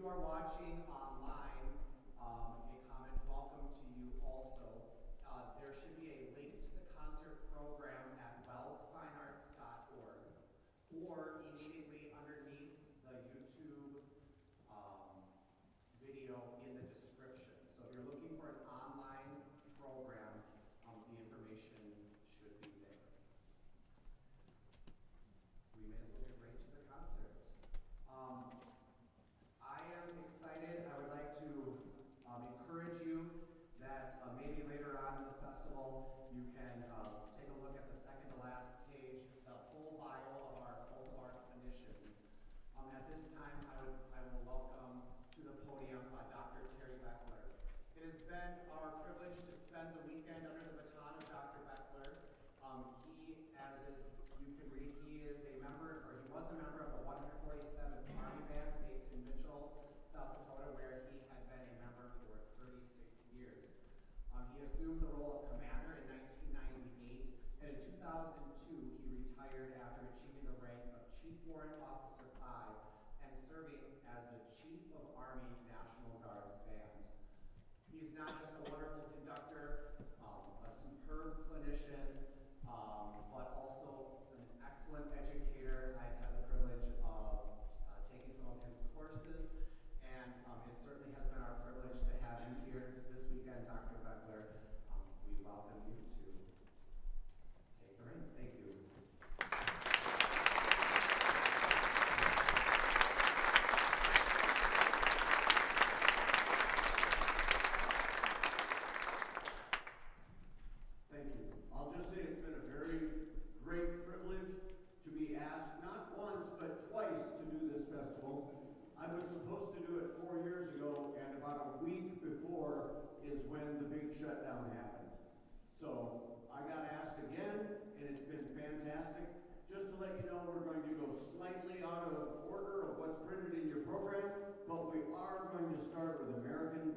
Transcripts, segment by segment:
you are watching uh, Assumed the role of commander in 1998, and in 2002, he retired after achieving the rank of Chief Warrant Officer 5 and serving as the Chief of Army National Guards Band. He's not just a wonderful conductor, um, a superb clinician, um, but also an excellent educator. I've had the privilege of uh, taking some of his courses, and um, it certainly has been our privilege to have him here again, Dr. Beckler, um, we welcome you to program, but we are going to start with American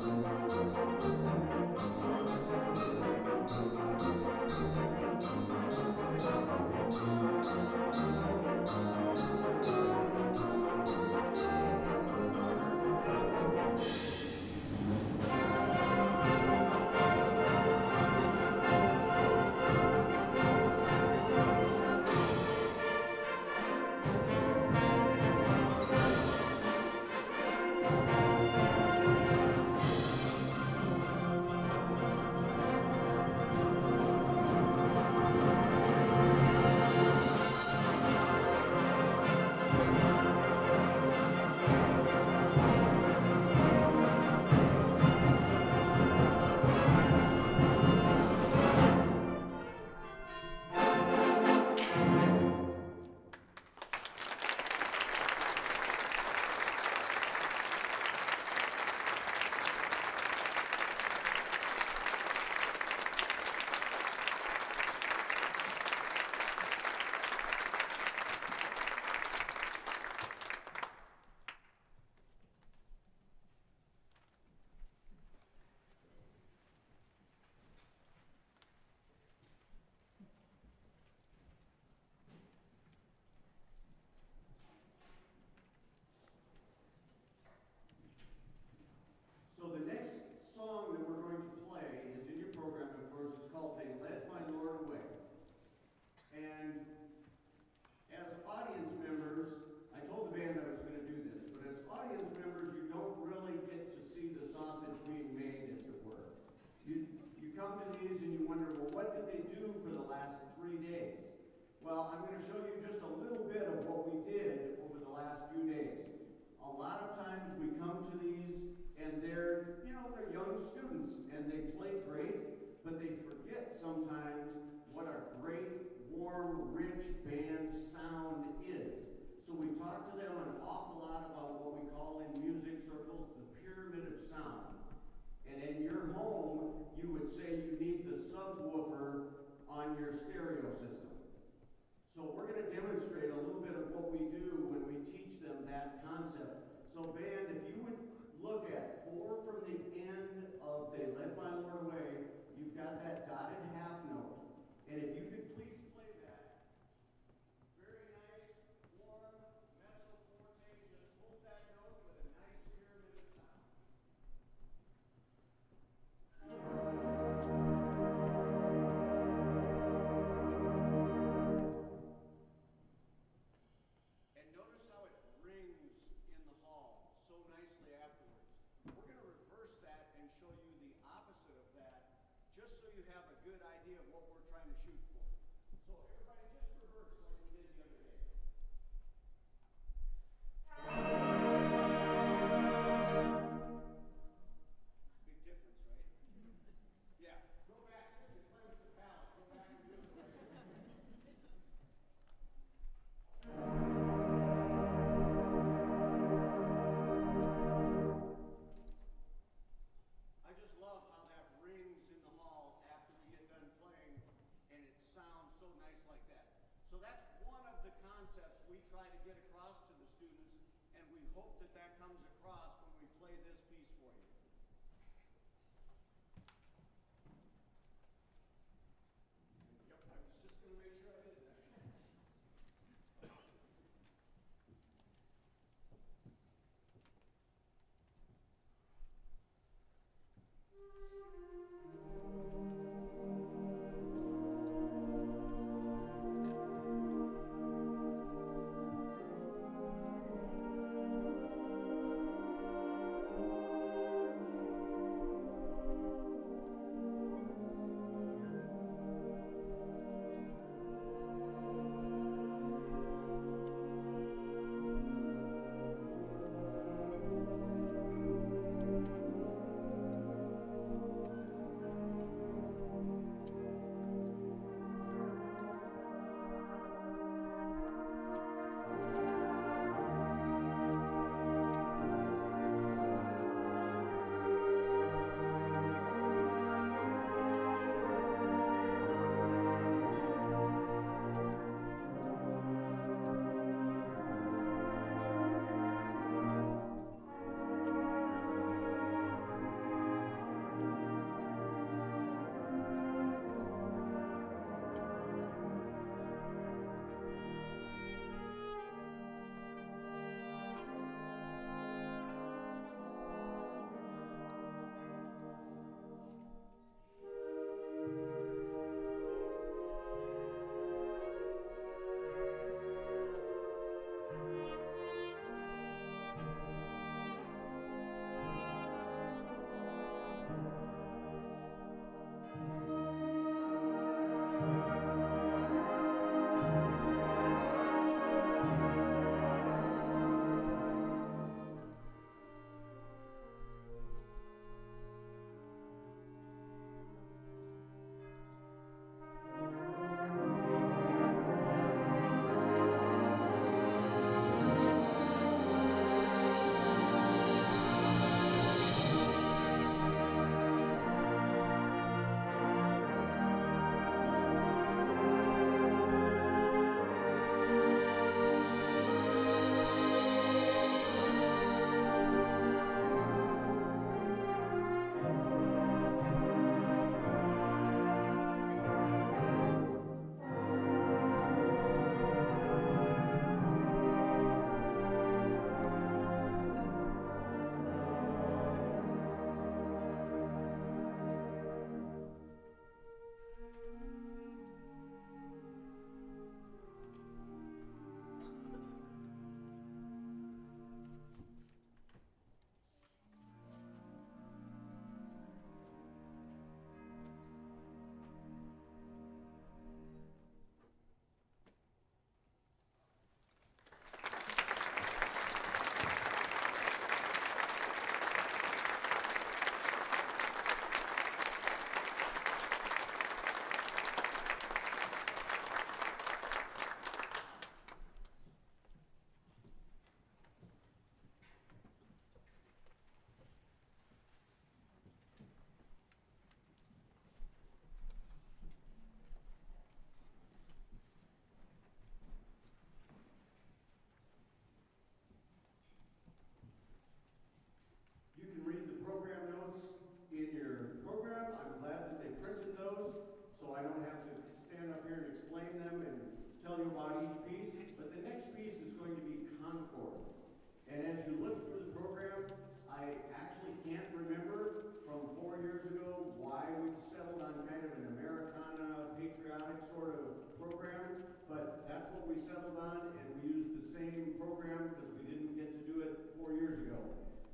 Mm-hmm. demonstrate a little bit of what we do when we teach them that concept. So, band, if you would look at four from the end of They Led My Lord Away, you've got that dotted half note. And if you trying to get across to the students, and we hope that that comes across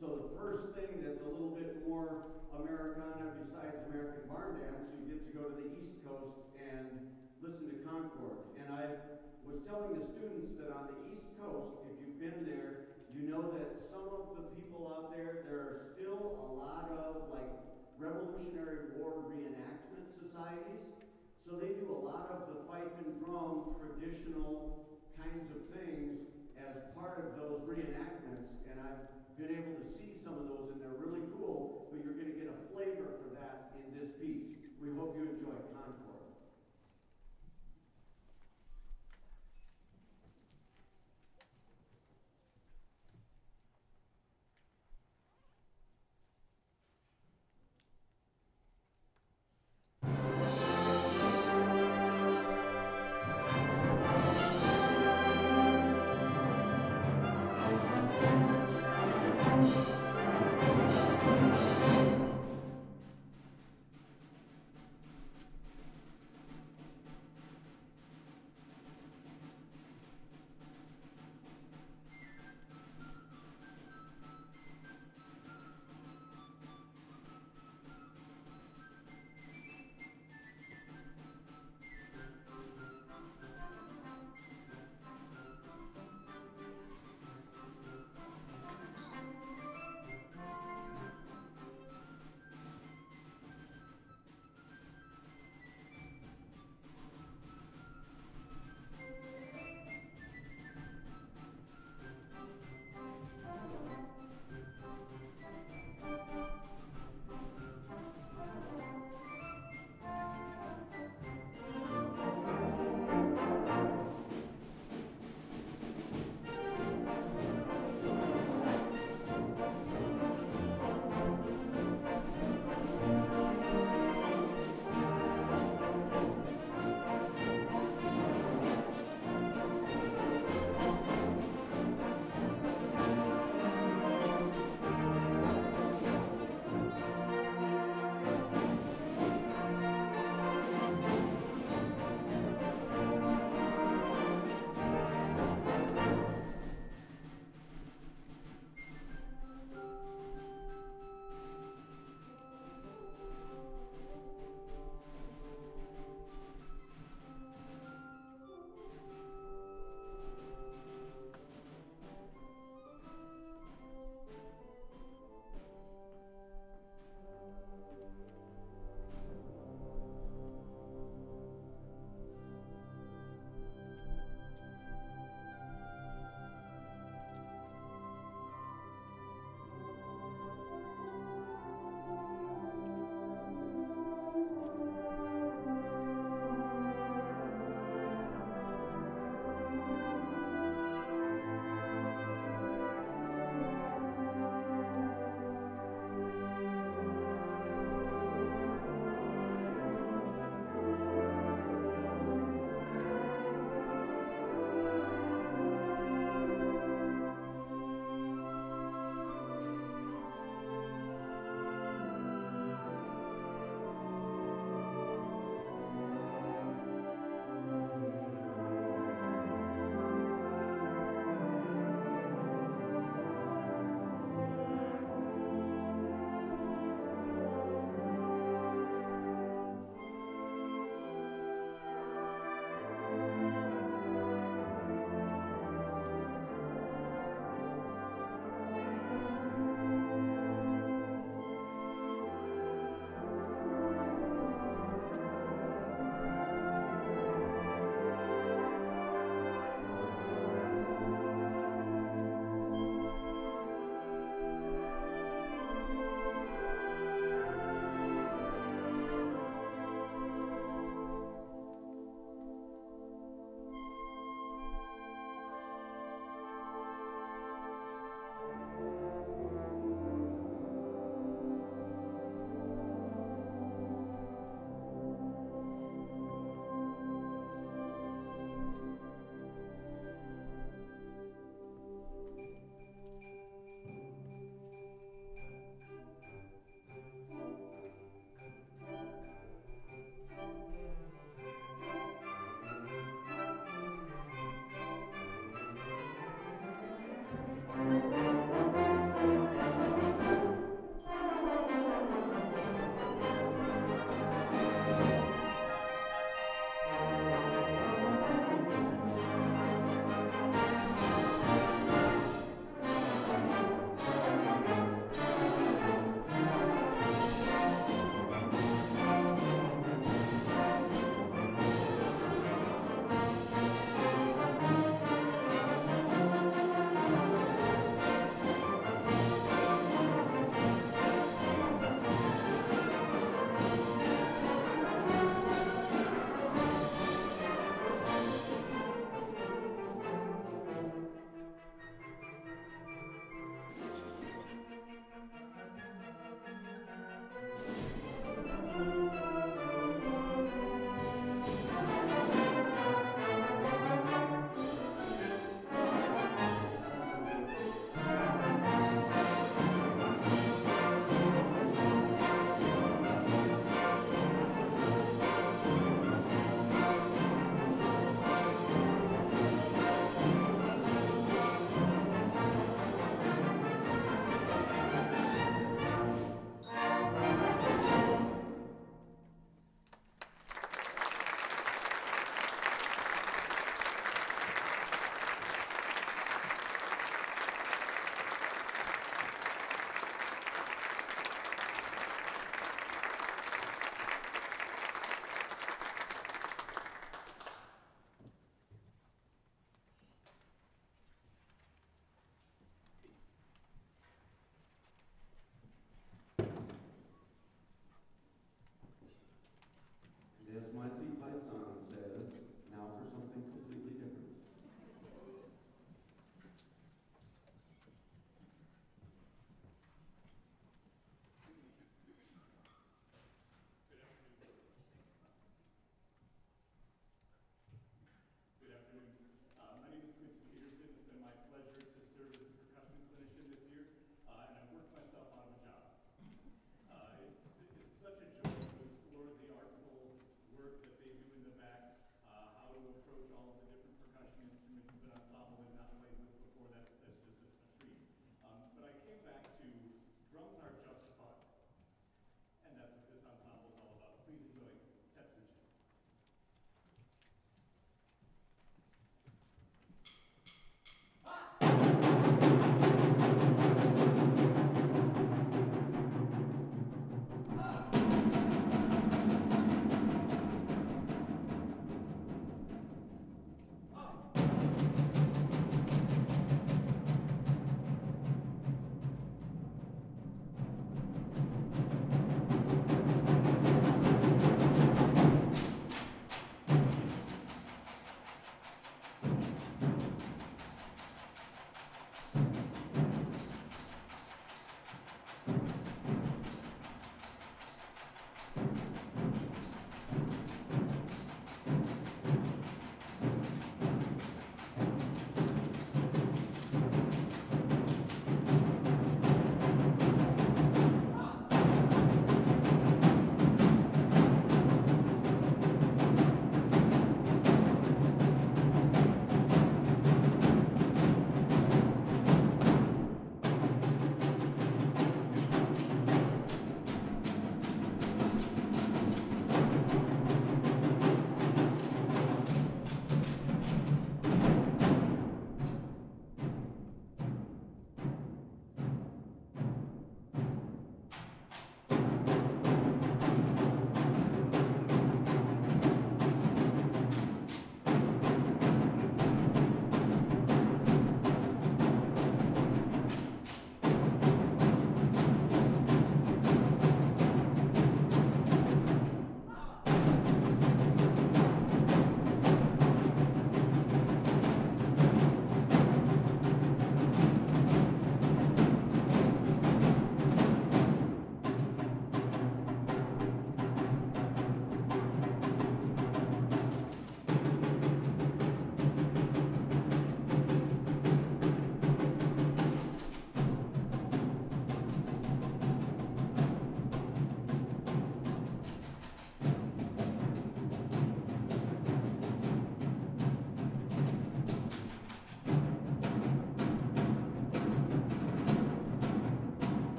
So the first thing that's a little bit more Americana besides American Barn Dance, you get to go to the East Coast and listen to Concord. And I was telling the students that on the East Coast, if you've been there, you know that some of the people out there, there are still a lot of like Revolutionary War reenactment societies. So they do a lot of the fife and drum traditional kinds of things as part of those reenactments. And I've been able to see some of those and they're really cool, but you're gonna get a flavor for that in this piece. We hope you enjoy.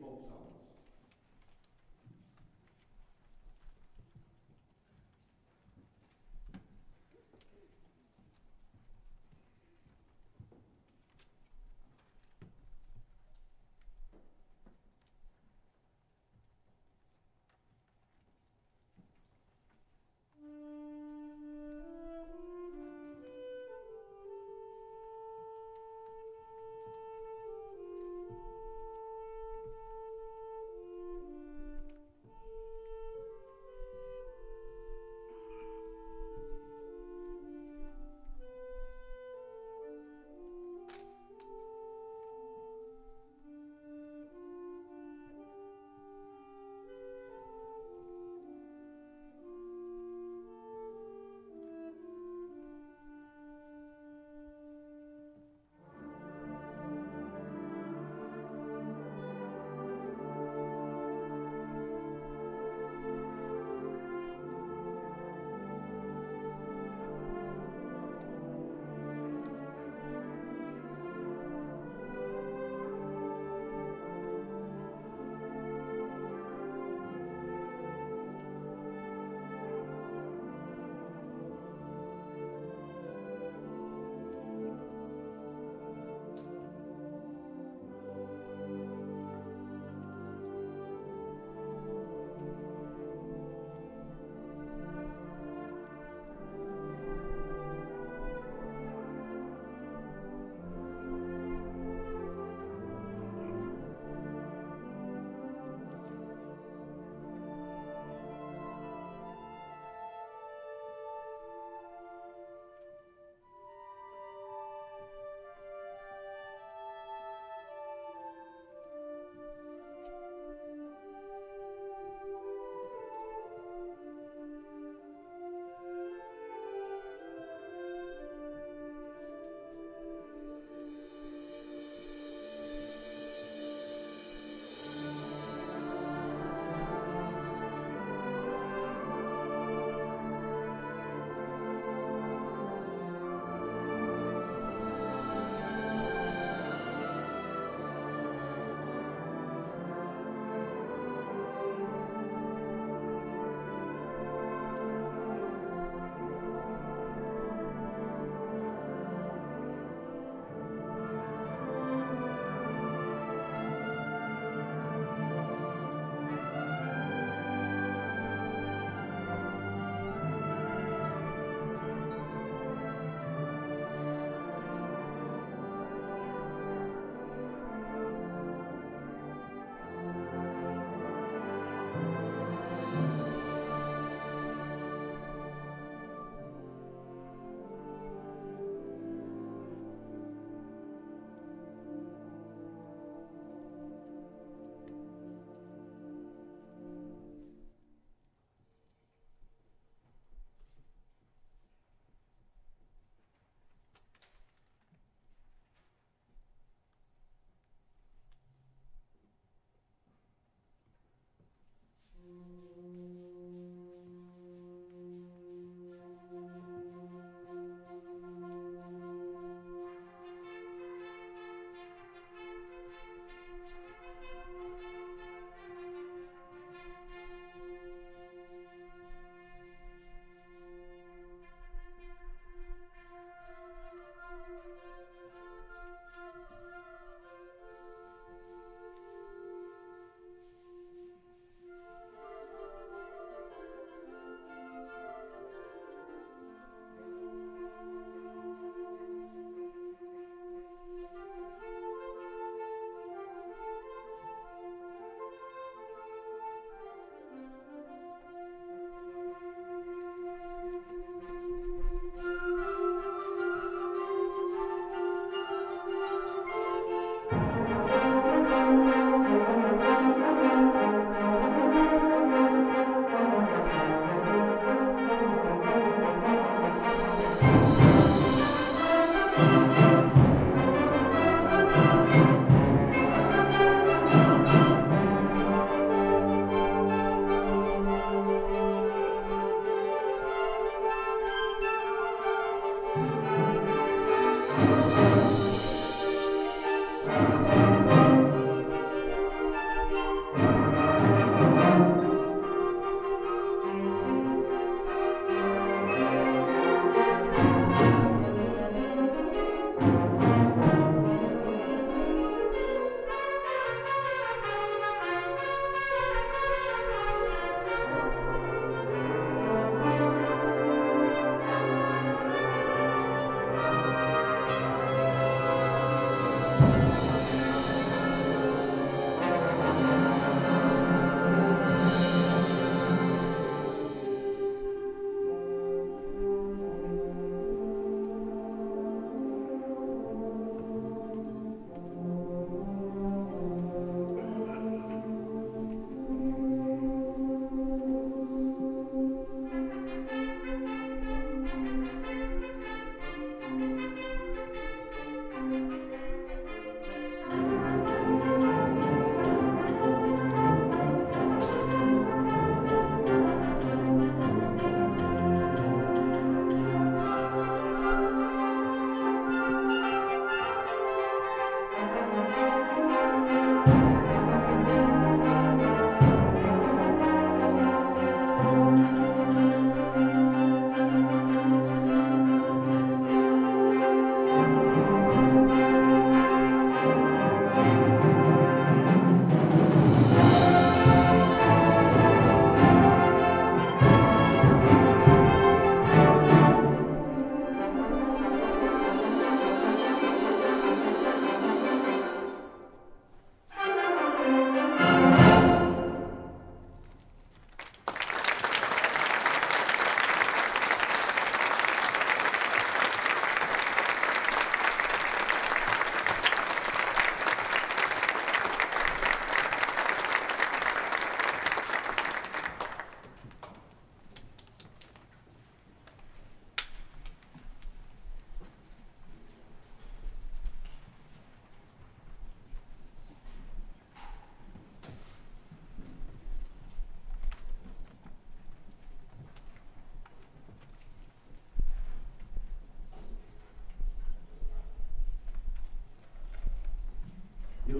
Folk songs.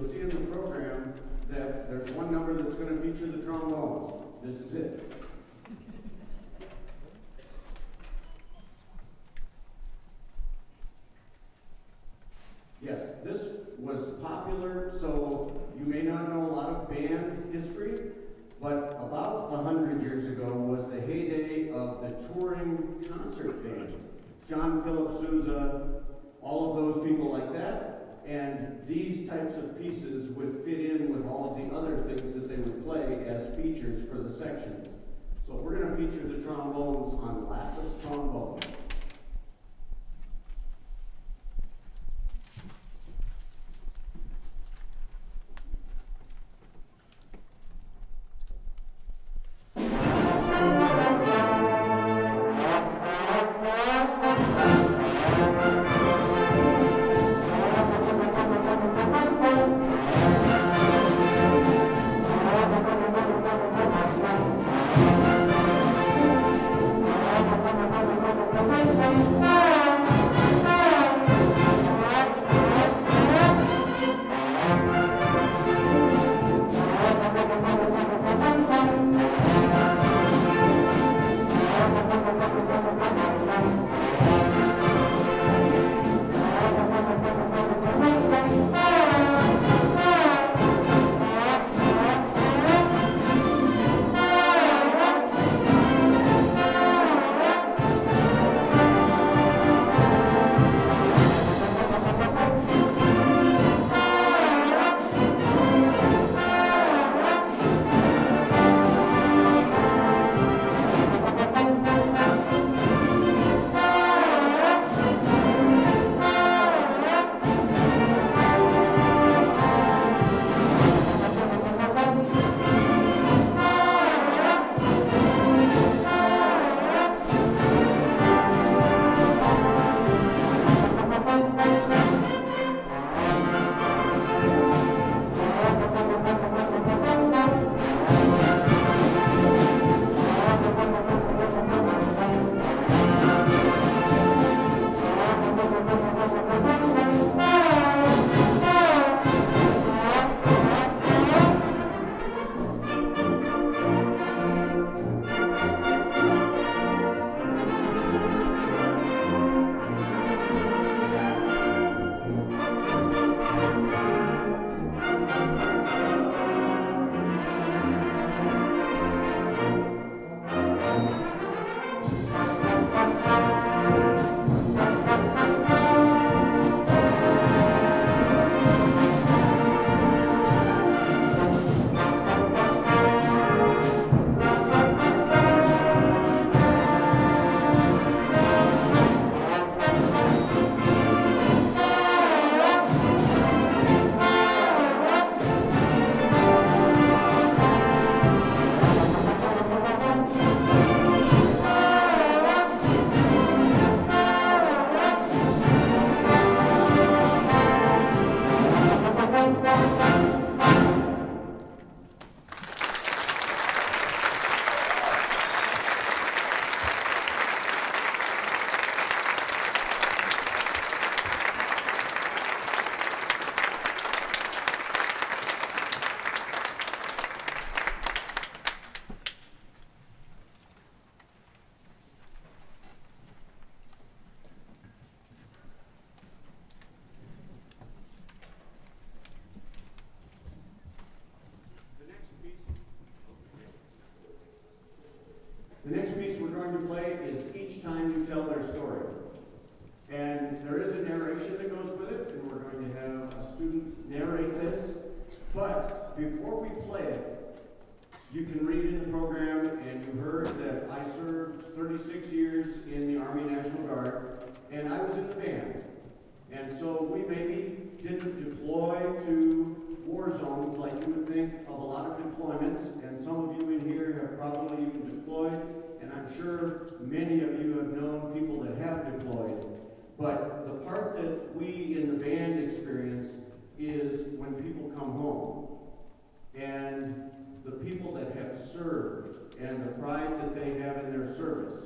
You'll see in the program that there's one number that's gonna feature the trombones. This is it. Yes, this was popular, so you may not know a lot of band history, but about a hundred years ago was the heyday of the touring concert band. John Philip Sousa, all of those people like that, and types of pieces would fit in with all of the other things that they would play as features for the section. So we're gonna feature the trombones on Lassus trombone. Each Time You Tell Their Story. And there is a narration that goes with it, and we're going to have a student narrate this. But before we play it, you can read in the program, and you heard that I served 36 years in the Army National Guard, and I was in the band. And so we maybe didn't deploy to war zones like you would think of a lot of deployments, and some of you in here have probably even deployed, I'm sure many of you have known people that have deployed. But the part that we in the band experience is when people come home. And the people that have served and the pride that they have in their service.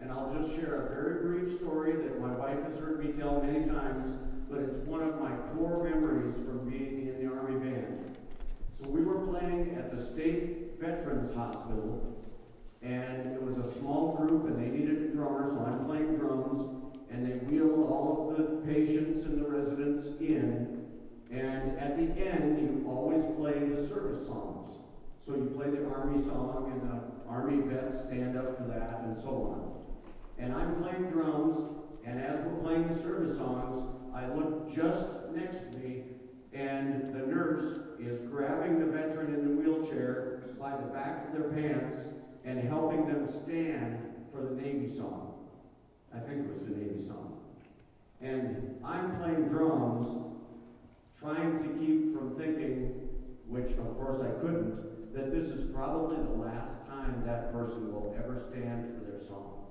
And I'll just share a very brief story that my wife has heard me tell many times, but it's one of my core memories from being in the Army Band. So we were playing at the State Veterans Hospital, and it was a small group, and they needed a drummer, so I'm playing drums, and they wheeled all of the patients and the residents in, and at the end, you always play the service songs. So you play the Army song, and the Army vets stand up for that, and so on. And I'm playing drums, and as we're playing the service songs, I look just next to me, and the nurse is grabbing the veteran in the wheelchair by the back of their pants and helping them stand for the Navy song. I think it was the Navy song. And I'm playing drums, trying to keep from thinking, which of course I couldn't, that this is probably the last time that person will ever stand for their song.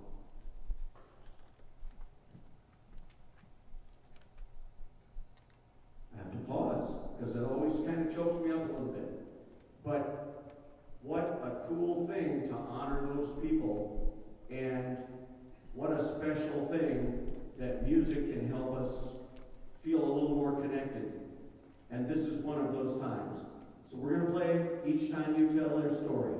I have to pause because it always kind of chokes me up a little bit. But what a cool thing to honor those people, and what a special thing that music can help us feel a little more connected. And this is one of those times. So we're going to play each time you tell their story.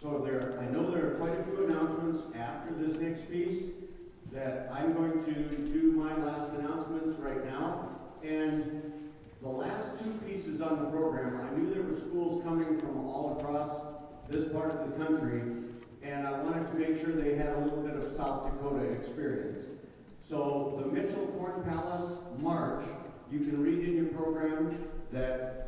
So there, I know there are quite a few announcements after this next piece that I'm going to do my last announcements right now. And the last two pieces on the program, I knew there were schools coming from all across this part of the country, and I wanted to make sure they had a little bit of South Dakota experience. So the Mitchell Corn Palace March, you can read in your program that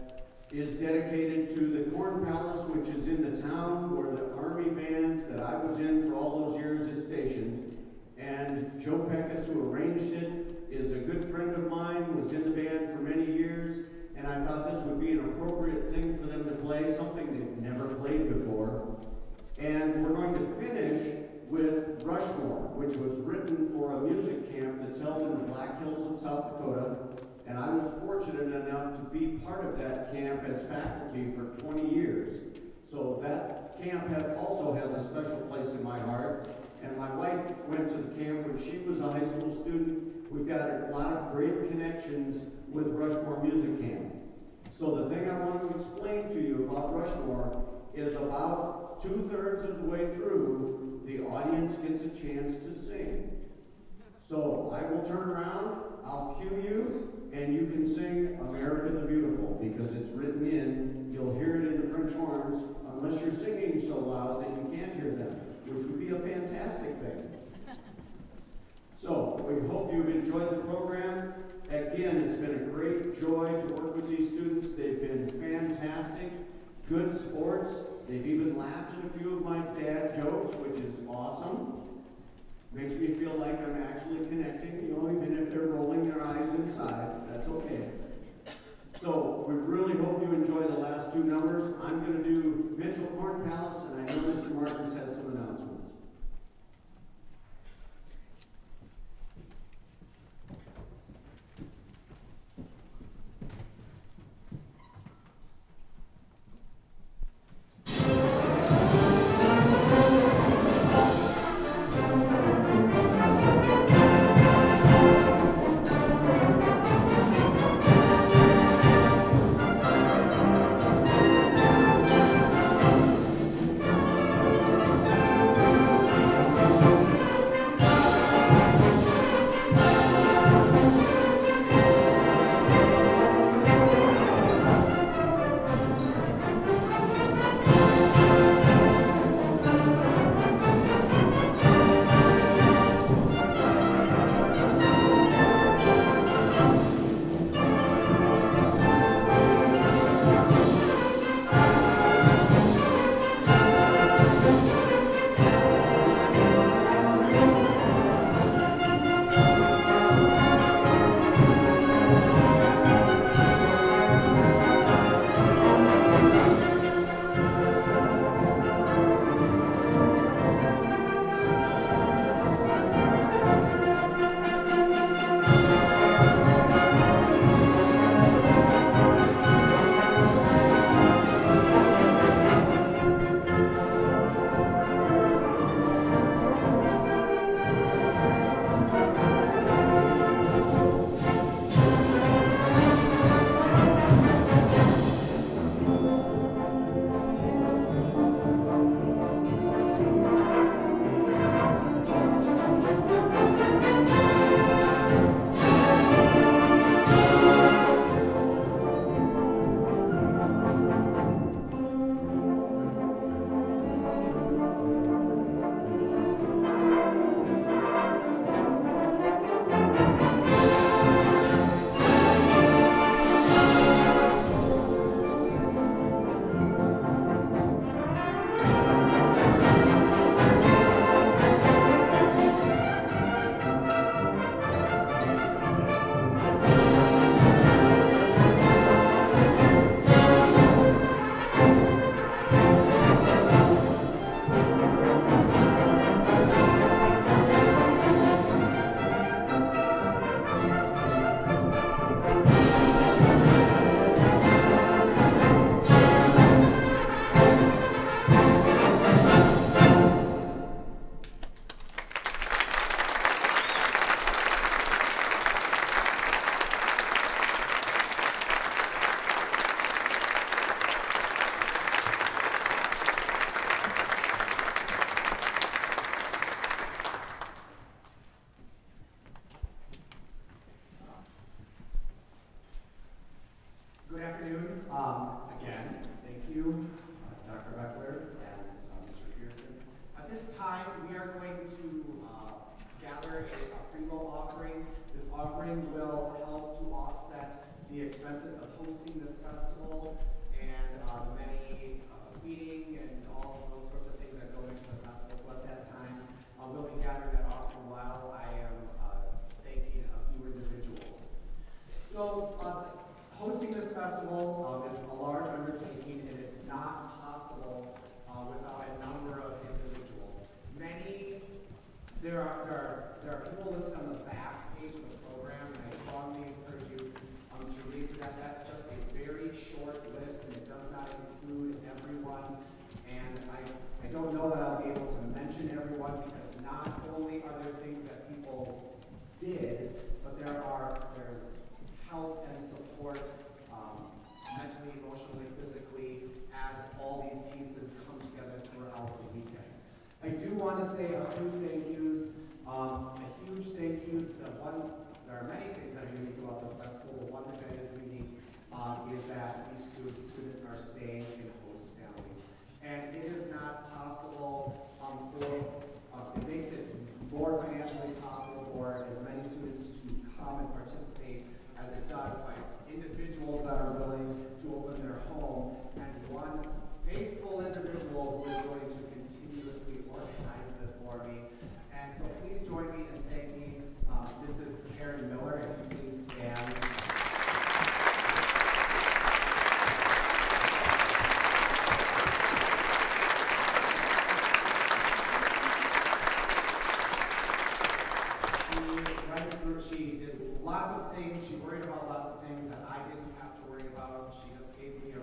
is dedicated to the Corn Palace, which is in the town where the Army band that I was in for all those years is stationed. And Joe Peckus, who arranged it, is a good friend of mine, was in the band for many years, and I thought this would be an appropriate thing for them to play, something they've never played before. And we're going to finish with Rushmore, which was written for a music camp that's held in the Black Hills of South Dakota. And I was fortunate enough to be part of that camp as faculty for 20 years. So that camp also has a special place in my heart. And my wife went to the camp when she was a high school student. We've got a lot of great connections with Rushmore Music Camp. So the thing I want to explain to you about Rushmore is about two-thirds of the way through, the audience gets a chance to sing. So I will turn around, I'll cue you, and you can sing America the Beautiful because it's written in. You'll hear it in the French horns, unless you're singing so loud that you can't hear them, which would be a fantastic thing. So we hope you've enjoyed the program. Again, it's been a great joy to work with these students. They've been fantastic, good sports. They've even laughed at a few of my dad jokes, which is awesome. Makes me feel like I'm actually connecting, you know, even if they're rolling their eyes inside, that's okay. So we really hope you enjoy the last two numbers. I'm going to do Mitchell Corn Palace, and I know Mr. Marcus has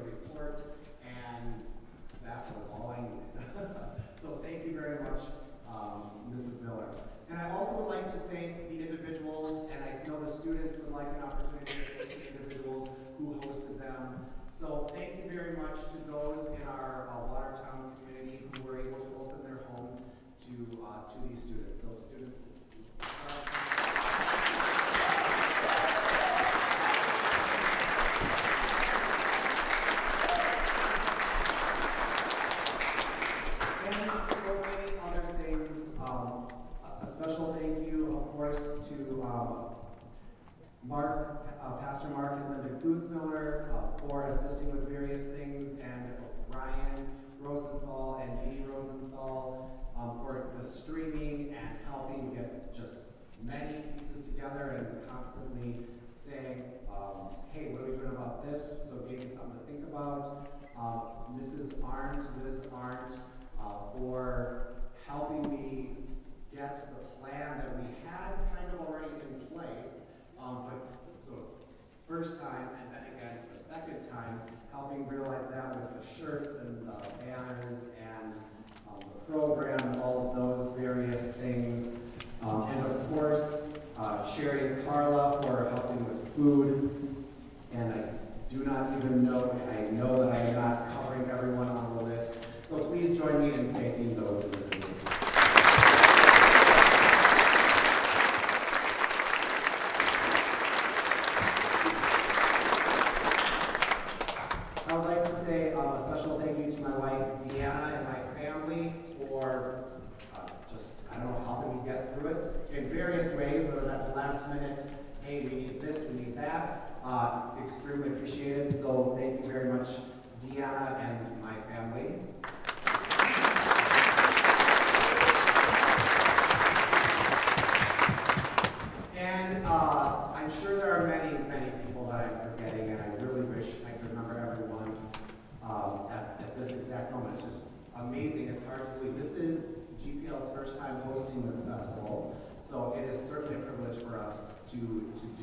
report.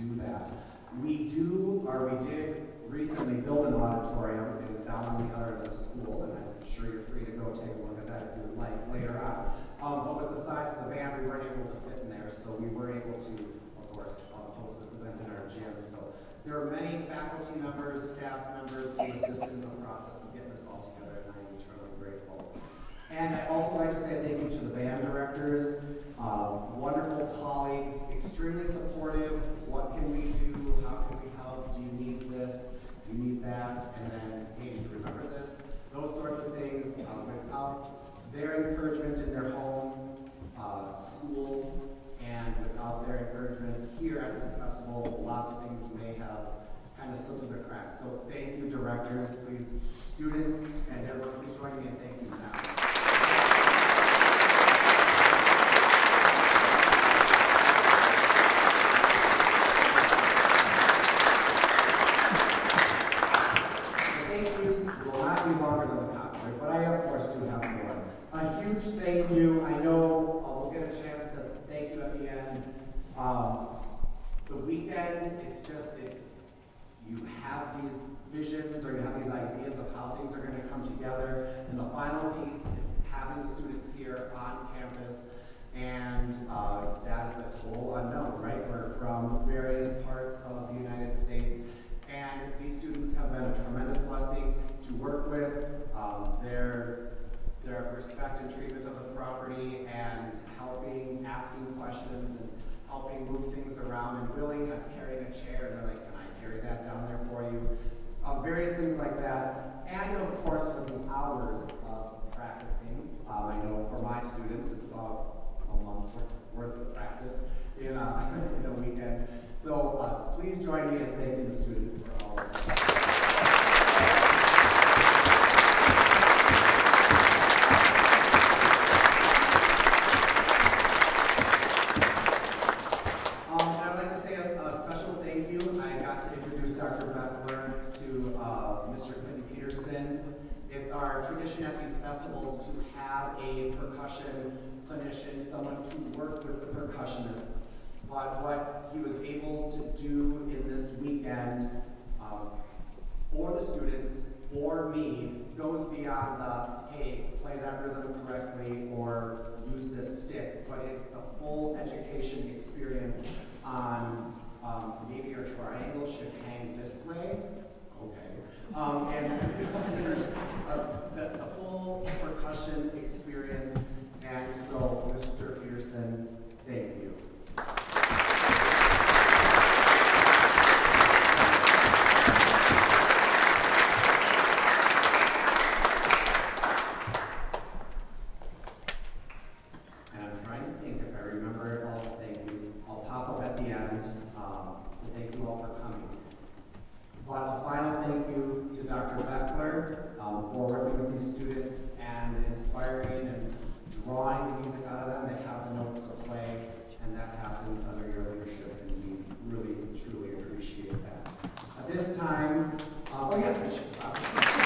do that. We do, or we did recently build an auditorium. It is down on the other end of the school, and I'm sure you're free to go take a look at that if you would like later on. Um, but with the size of the band, we weren't able to fit in there, so we were able to, of course, um, host this event in our gym. So there are many faculty members, staff members who assisted in the process of getting this all together. And I also like to say thank you to the band directors, uh, wonderful colleagues, extremely supportive. What can we do? How can we help? Do you need this? Do you need that? And then, hey, did you remember this? Those sorts of things. Uh, without their encouragement in their home, uh, schools, and without their encouragement here at this festival, lots of things may have kind of slipped through the cracks. So thank you, directors, please, students, and everyone, please join me in thanking them. weekend, it's just that you have these visions or you have these ideas of how things are going to come together. And the final piece is having the students here on campus. And uh, that is a total unknown, right? We're from various parts of the United States. And these students have been a tremendous blessing to work with. Um, their, their respect and treatment of the property and helping, asking questions, and helping move things around and willing, uh, carrying a chair, and they're like, can I carry that down there for you? Um, various things like that. And of course, for the hours of practicing, um, I know for my students, it's about a month's worth- of practice in a, in a weekend. So uh, please join me in thanking the students for all of that. Um, and I'd like to say a, a special thank you. I got to introduce Dr. Beckler to uh, Mr. Quentin Peterson. It's our tradition at these festivals to have a percussion clinician, someone to work with the percussionists. But what he was able to do in this weekend um, for the students, for me, goes beyond the, hey, play that rhythm correctly or use this stick, but it's the full education experience on um, maybe your triangle should hang this way. Um, and uh, the, the full percussion experience. And so, Mr. Peterson, thank you. And I'm trying to think if I remember all the thank yous. I'll pop up at the end um, to thank you all for coming. But a final thank you to Dr. Beckler um, for working with these students and inspiring and drawing the music out of them. They have the notes to play, and that happens under your leadership, and we really, truly appreciate that. At this time, uh, oh yes, we should clap.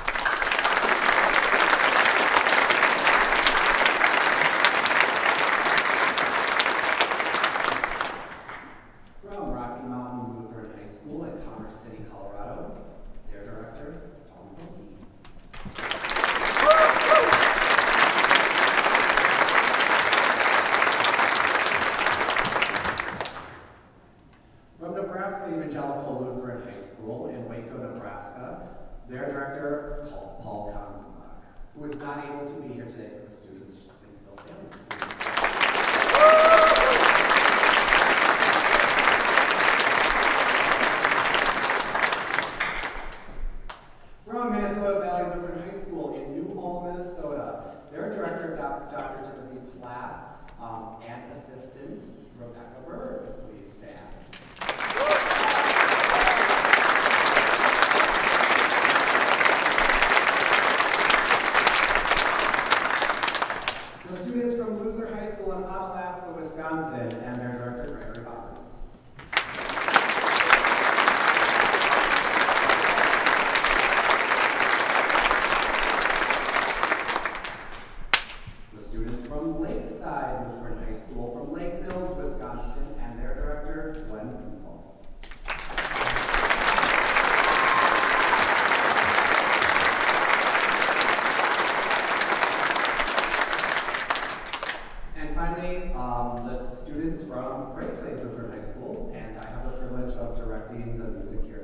directing the music here